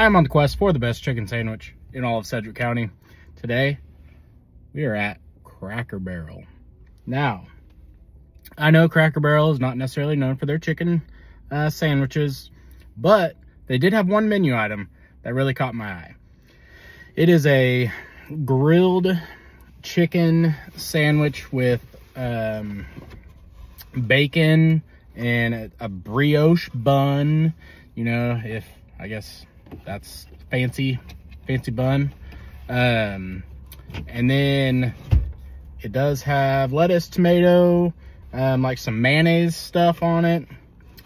I am on the quest for the best chicken sandwich in all of Sedgwick County. Today, we are at Cracker Barrel. Now, I know Cracker Barrel is not necessarily known for their chicken uh, sandwiches, but they did have one menu item that really caught my eye. It is a grilled chicken sandwich with um, bacon and a, a brioche bun. You know, if I guess that's fancy, fancy bun. Um, and then it does have lettuce, tomato, um, like some mayonnaise stuff on it.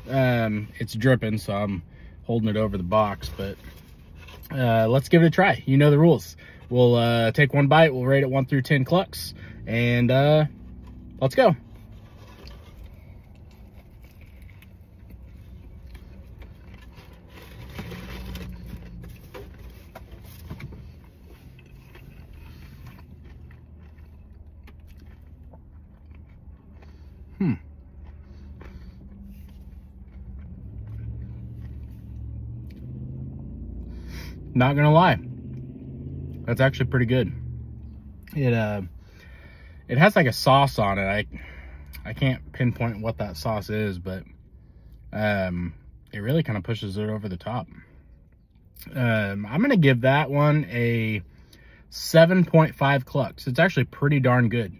Um, it's dripping, so I'm holding it over the box, but uh, let's give it a try. You know the rules. We'll uh, take one bite, we'll rate it one through 10 clucks, and uh, let's go. Hmm. Not gonna lie, that's actually pretty good. It uh, it has like a sauce on it. I I can't pinpoint what that sauce is, but um, it really kind of pushes it over the top. Um, I'm gonna give that one a 7.5 clucks. It's actually pretty darn good.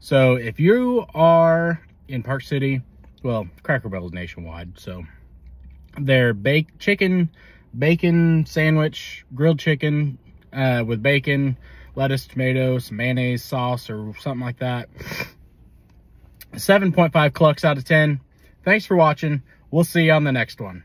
So if you are in Park City, well, Cracker Barrel is nationwide, so their baked chicken bacon sandwich, grilled chicken uh, with bacon, lettuce, tomatoes, mayonnaise sauce or something like that. 7.5 clucks out of 10. Thanks for watching. We'll see you on the next one.